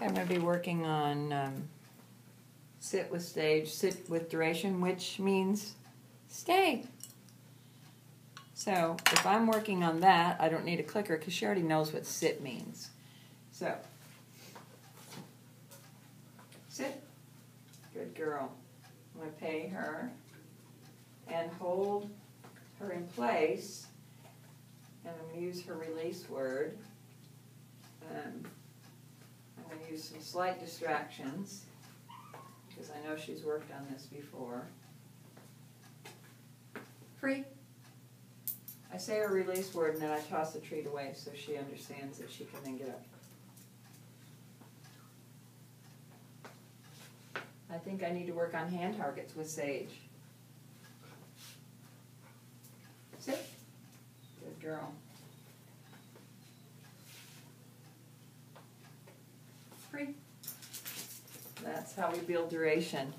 I'm gonna be working on um, sit with stage, sit with duration, which means stay. So if I'm working on that, I don't need a clicker because she already knows what sit means. So sit, good girl. I'm gonna pay her and hold her in place, and I'm gonna use her release word. Um, I'm going to use some slight distractions because I know she's worked on this before. Free. I say her release word and then I toss the treat away so she understands that she can then get up. I think I need to work on hand targets with Sage. Sit. Good girl. That's how we build duration.